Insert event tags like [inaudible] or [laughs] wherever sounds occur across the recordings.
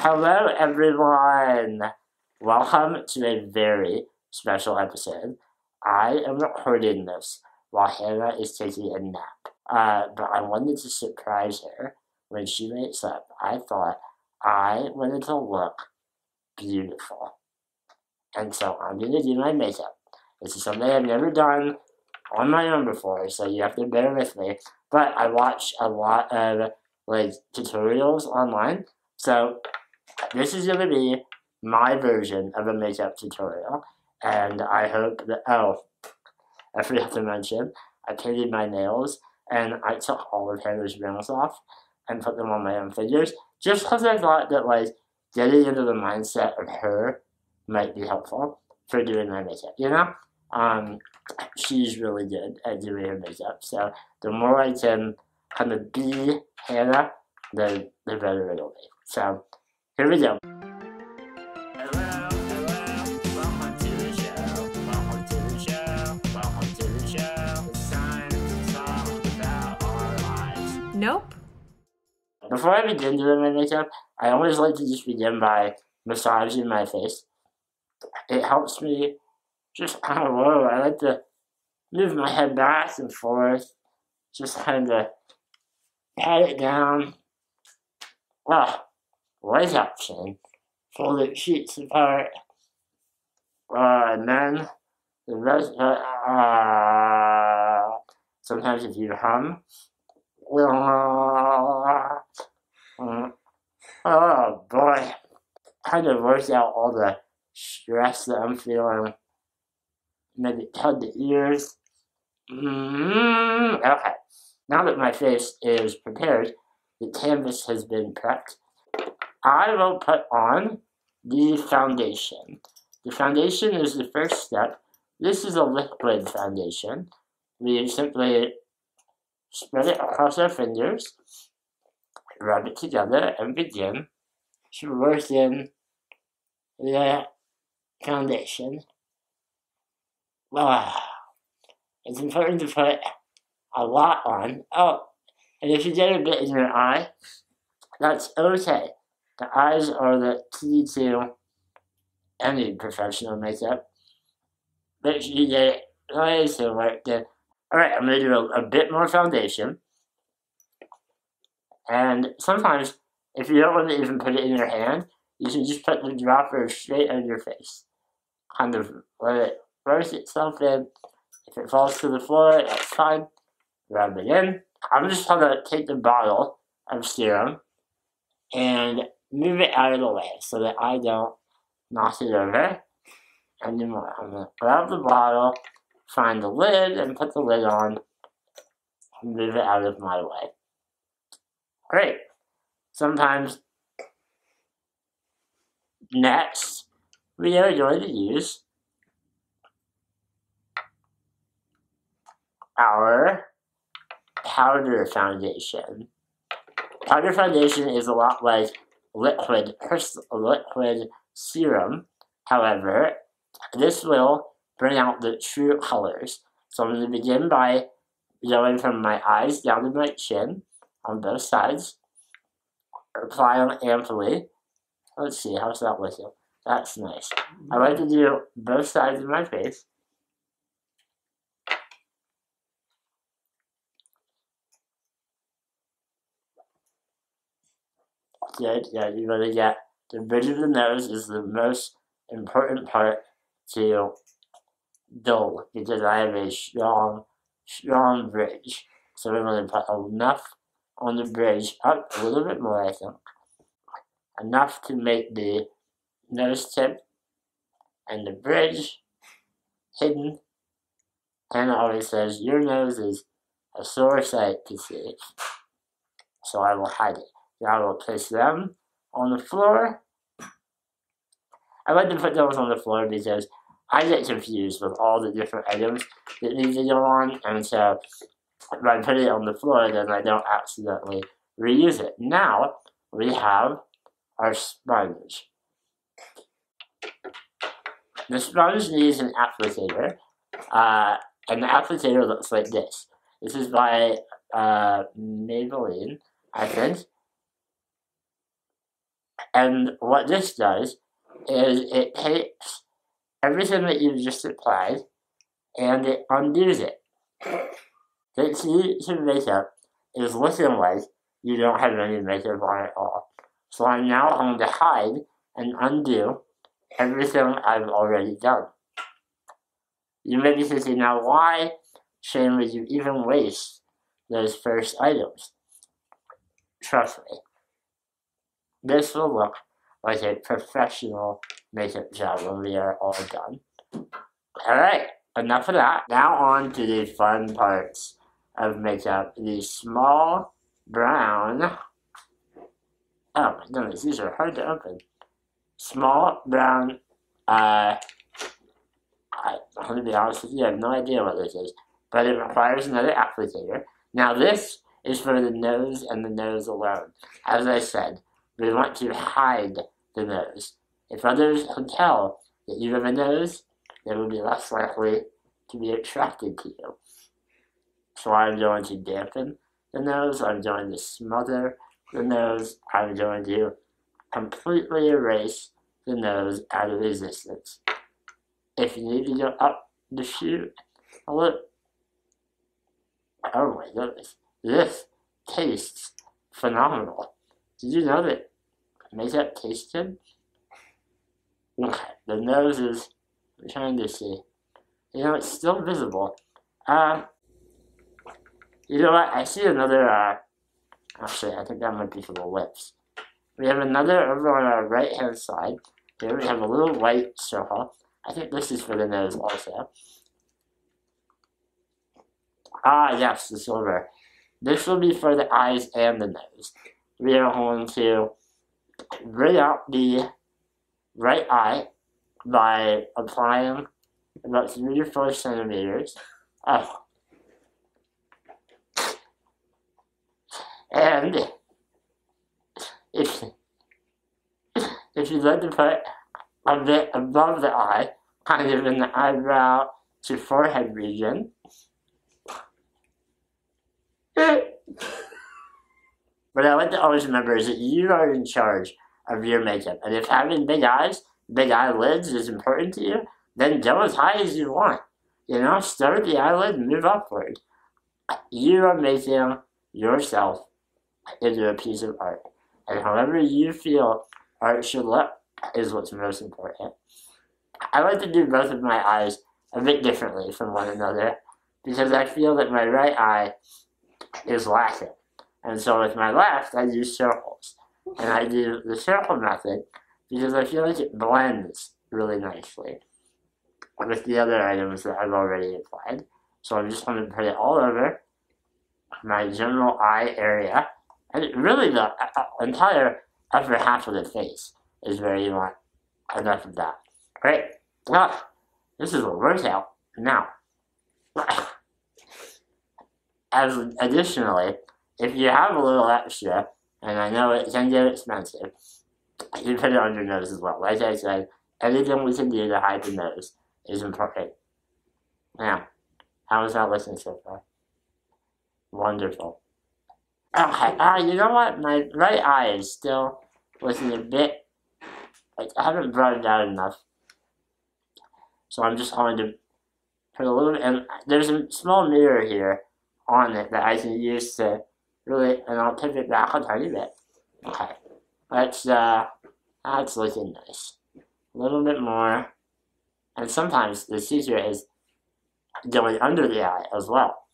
Hello, everyone! Welcome to a very special episode. I am recording this while Hannah is taking a nap. Uh, but I wanted to surprise her when she wakes up. I thought I wanted to look beautiful. And so I'm going to do my makeup. This is something I've never done on my own before, so you have to bear with me. But I watch a lot of like tutorials online, so this is going to be my version of a makeup tutorial, and I hope that, oh, I forgot to mention, I painted my nails, and I took all of Hannah's nails off and put them on my own fingers, just because I thought that, like, getting into the mindset of her might be helpful for doing my makeup, you know? Um, she's really good at doing her makeup, so the more I can kind of be Hannah, the, the better it'll be. So, here we go. Hello, hello, welcome to the show, welcome to the show, welcome to the show. Time to talk about our lives. Nope. Before I begin doing my makeup, I always like to just begin by massaging my face. It helps me just, [laughs] I don't know, I like to move my head back and forth, just kind of pat it down. Ah, right action. It sheets apart. Uh, and then the rest, uh, uh, sometimes if you hum, uh, uh, oh boy, kind of works out all the stress that I'm feeling. Maybe tug the ears. Mm, okay, now that my face is prepared, the canvas has been prepped. I will put on the foundation. The foundation is the first step. This is a liquid foundation. We simply spread it across our fingers, rub it together, and begin to work in the foundation. Wow. It's important to put a lot on. Oh, and if you get a bit in your eye, that's okay. The eyes are the key to any professional makeup. Make sure you get nice and worked in. Alright, I'm going to do a, a bit more foundation. And sometimes, if you don't want to even put it in your hand, you can just put the dropper straight on your face. Kind of let it roast itself in. If it falls to the floor, that's fine. Rub it in. I'm just going to take the bottle of serum and move it out of the way so that I don't knock it over anymore. I'm going to grab the bottle, find the lid, and put the lid on and move it out of my way. Great. Sometimes next we are going to use our powder foundation. Powder foundation is a lot like liquid liquid serum. However, this will bring out the true colors. So I'm going to begin by going from my eyes down to my chin on both sides. Apply them amply. Let's see, how's that looking? That's nice. I like to do both sides of my face. Good, yeah, you really get the bridge of the nose is the most important part to do because I have a strong, strong bridge. So we're going to put enough on the bridge, up a little bit more I think. Enough to make the nose tip and the bridge hidden. Hannah always says, your nose is a sore sight to see. So I will hide it. I will place them on the floor. I like to put those on the floor because I get confused with all the different items that need to go on, and so if I put it on the floor, then I don't accidentally reuse it. Now we have our sponge. The sponge needs an applicator, uh, and the applicator looks like this. This is by uh, Maybelline, I think. And what this does is it takes everything that you've just applied and it undoes it. That see some makeup is looking like you don't have any makeup on at all. So I'm now going to hide and undo everything I've already done. You may be thinking, now why, Shane, would you even waste those first items? Trust me, this will look like a professional makeup job when we are all done. Alright, enough of that. Now on to the fun parts of makeup. The small brown, oh my goodness, these are hard to open. Small brown, uh, I, I'm to be honest with you, I have no idea what this is, but it requires another applicator. Now this is for the nose and the nose alone. As I said, we want to hide the nose. If others can tell that you have a nose, they will be less likely to be attracted to you. So I'm going to dampen the nose, I'm going to smother the nose, I'm going to completely erase the nose out of existence. If you need to go up the chute, look. Oh my goodness. This tastes phenomenal. Did you know that makeup tastes good? The nose is, trying to see. You know, it's still visible. Uh, you know what, I see another, uh, actually, I think that might be for the lips. We have another over on our right hand side. Here we have a little white circle. I think this is for the nose also. Ah, yes, the silver. This will be for the eyes and the nose. We are going to bring out the right eye by applying about 3 to 4 centimeters. Oh. And if, if you'd like to put a bit above the eye, kind of in the eyebrow to forehead region, what I like to always remember is that you are in charge of your makeup. And if having big eyes, big eyelids is important to you, then go as high as you want. You know, start the eyelid and move upward. You are making yourself into a piece of art. And however you feel art should look is what's most important. I like to do both of my eyes a bit differently from one another because I feel that my right eye is lacking. And so with my left, I use circles. And I do the circle method because I feel like it blends really nicely with the other items that I've already applied. So I'm just going to put it all over my general eye area. And really the uh, uh, entire upper half of the face is where you want enough of that. Great. Ah, this is a workout. Now, [coughs] as additionally, if you have a little extra, and I know it can get expensive, you put it on your nose as well. Like I said, anything we can do to hide the nose is important. Now, how is that looking so far? Wonderful. Okay, uh, you know what? My right eye is still looking a bit, like, I haven't brought it out enough. So I'm just going to put a little, and there's a small mirror here on it that I can use to really, and I'll pivot back a tiny bit. Okay, let's, uh, that's looking nice. A little bit more. And sometimes the secret is going under the eye as well.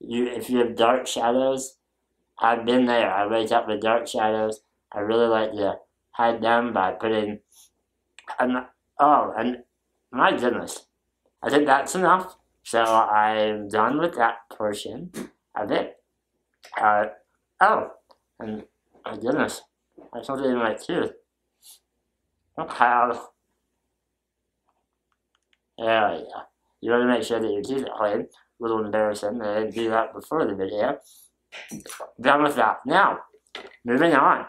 You, if you have dark shadows, I've been there. I wake up with dark shadows. I really like to hide them by putting, an, oh, and my goodness. I think that's enough. So I'm done with that portion of it. Uh, oh, and my goodness, I something in my tooth. Okay. There we go. You want to make sure that your teeth are clean. A little embarrassing. I didn't do that before the video. Done with that. Now, moving on.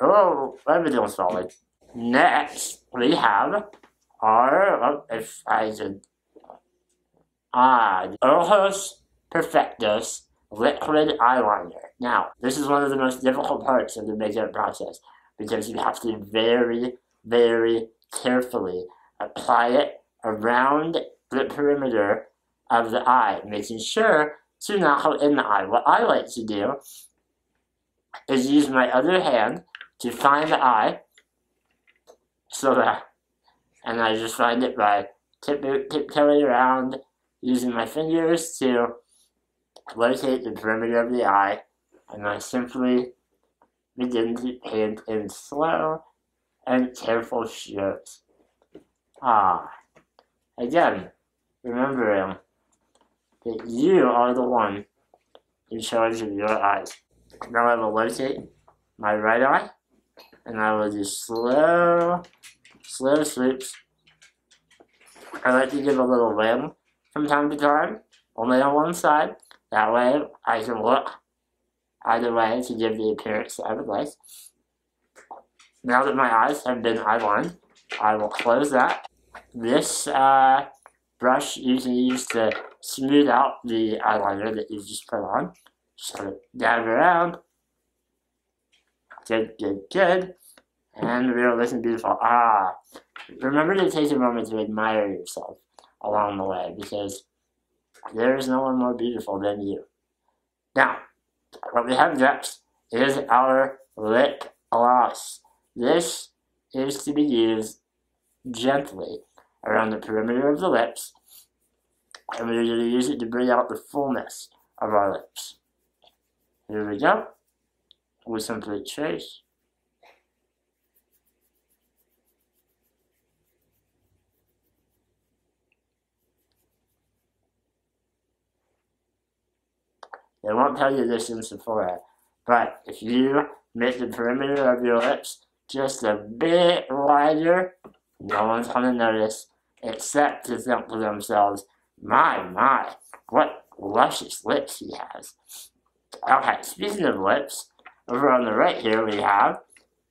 Oh, everything's solid. Next, we have our, oh, if I should, ah, Ojos Perfectos Liquid Eyeliner. Now, this is one of the most difficult parts of the makeup process because you have to very, very carefully apply it around the perimeter of the eye, making sure to not go in the eye. What I like to do is use my other hand to find the eye so that, and I just find it by tip, tiptoeing around using my fingers to locate the perimeter of the eye, and I simply begin to paint in slow and careful strokes. Ah, again, remembering that you are the one in charge of your eyes. Now I will locate my right eye, and I will do slow, slow sweeps. I like to give a little rim from time to time, only on one side. That way I can look either way to give the appearance I would like. Now that my eyes have been eyelined, I will close that. This uh, brush you can use to smooth out the eyeliner that you just put on. So dab around. Good, good, good. And we're looking beautiful. Ah, remember to take a moment to admire yourself along the way because there is no one more beautiful than you. Now, what we have next is our lip gloss. This is to be used gently around the perimeter of the lips, and we're going to use it to bring out the fullness of our lips. Here we go. We simply trace. They won't tell you this in Sephora, but if you make the perimeter of your lips just a bit wider, no one's gonna notice, except to think to themselves, my, my, what luscious lips he has. Okay, speaking of lips, over on the right here we have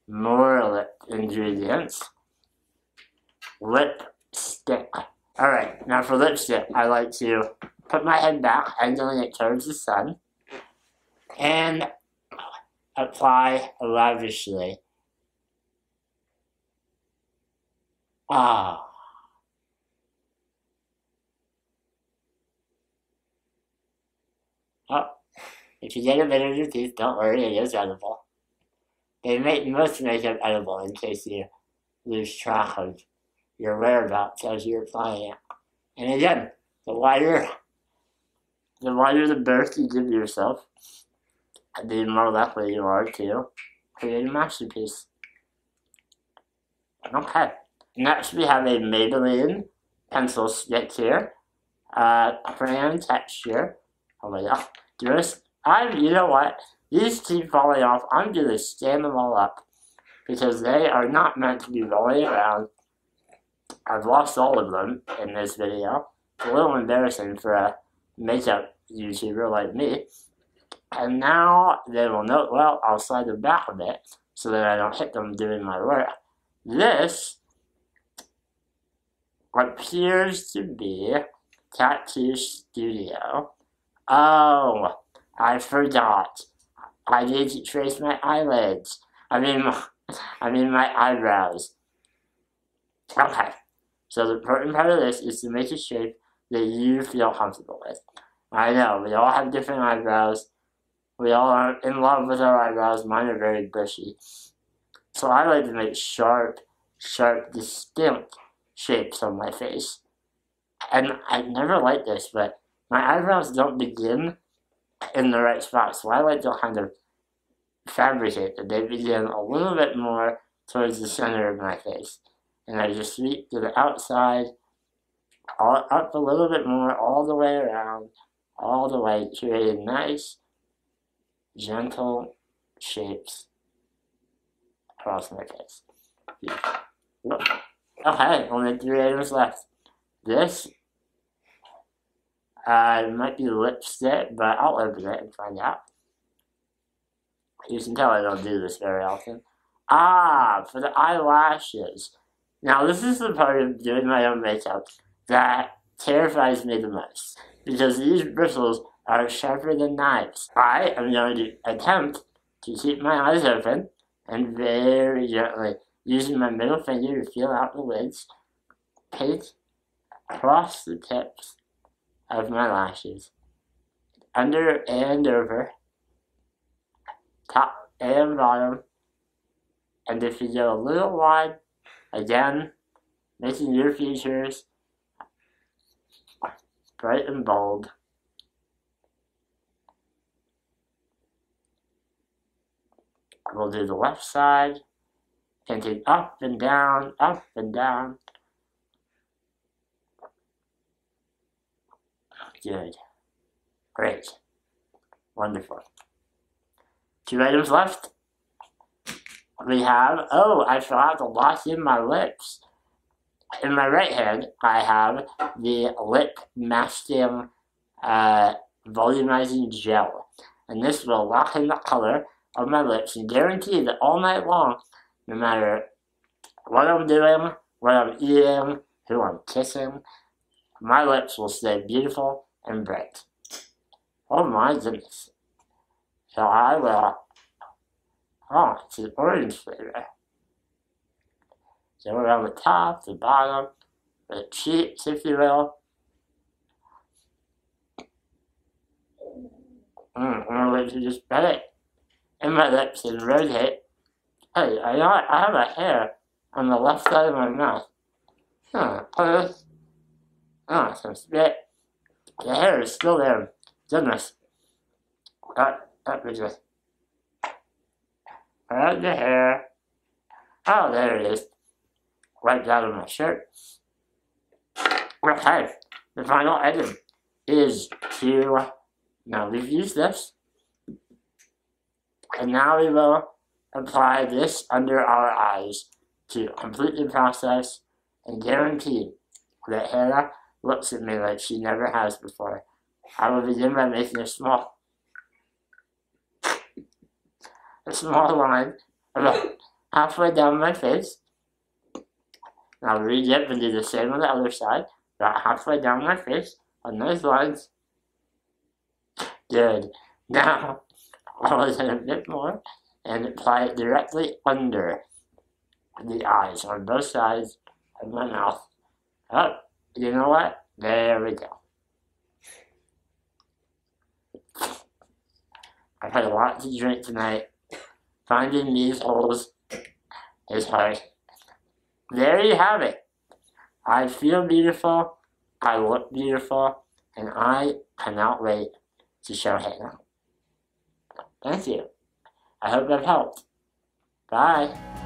more lip ingredients. Lipstick. Alright, now for lipstick, I like to put my head back, angling it towards the sun, and apply lavishly. Ah. Oh, if you get a bit of your teeth, don't worry, it is edible. They make most makeup edible in case you lose track of your whereabouts as you're applying it. And again, the wider, the wider the berth you give yourself, the more likely you are to create a masterpiece. Okay. Next we have a Maybelline pencil stick here. Uh, crayon texture. Oh my god. Just, I'm, you know what? These keep falling off. I'm gonna stand them all up. Because they are not meant to be rolling around. I've lost all of them in this video. It's a little embarrassing for a makeup YouTuber like me. And now they will note, well, I'll slide back a bit so that I don't hit them doing my work. This appears to be Tattoo Studio. Oh, I forgot. I need to trace my eyelids. I mean, [laughs] I mean my eyebrows. Okay, so the important part of this is to make a shape that you feel comfortable with. I know, we all have different eyebrows. We all are in love with our eyebrows. Mine are very bushy. So I like to make sharp, sharp, distinct shapes on my face. And I never like this, but my eyebrows don't begin in the right spot, so I like to kind of fabricate that they begin a little bit more towards the center of my face. And I just sweep to the outside, all, up a little bit more, all the way around, all the way, creating nice, gentle shapes across my face. Okay, only three items left. This uh, might be lipstick, but I'll open it and find out. You can tell I don't do this very often. Ah, for the eyelashes. Now, this is the part of doing my own makeup that terrifies me the most. Because these bristles are sharper than knives. I am going to attempt to keep my eyes open and very gently, using my middle finger to feel out the lids, paint across the tips of my lashes, under and over, top and bottom, and if you go a little wide, again, making your features bright and bold. We'll do the left side, painting up and down, up and down. Good. Great. Wonderful. Two items left. We have, oh, I forgot to lock in my lips. In my right hand, I have the lip masking uh, volumizing gel. And this will lock in the color of my lips and guarantee that all night long, no matter what I'm doing, what I'm eating, who I'm kissing, my lips will stay beautiful and bright. Oh my goodness. So I will, oh, it's an orange flavor. So around the top, the bottom, the cheeks, if you will. Mm, I'm going to just put it in my lips and rotate. Hey, I, I have a hair on the left side of my mouth. Huh, put Oh, some oh, spit. The hair is still there. Goodness. That, that was just. Add the hair. Oh, there it is. Wiped out of my shirt. Okay, the final item is to, now we've used this, and now we will apply this under our eyes to complete the process and guarantee that Hannah looks at me like she never has before. I will begin by making a small, a small line about halfway down my face. I'll re-dip and do the same on the other side, about halfway down my face on those lines. Good. Now, I'll it a bit more and apply it directly under the eyes on both sides of my mouth. Oh, you know what? There we go. I've had a lot to drink tonight. Finding these holes is hard. There you have it. I feel beautiful, I look beautiful, and I cannot wait to show Hannah. Thank you. I hope I've helped. Bye.